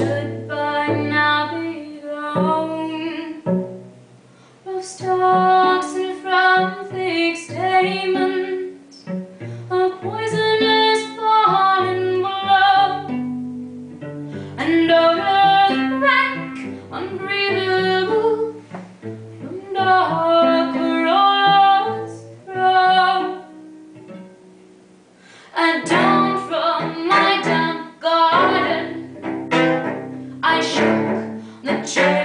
should by now be gone. Of stalks and from thick stamens, a poisonous falling below, and over the rank unbreathable from dark corolla's throat. And check.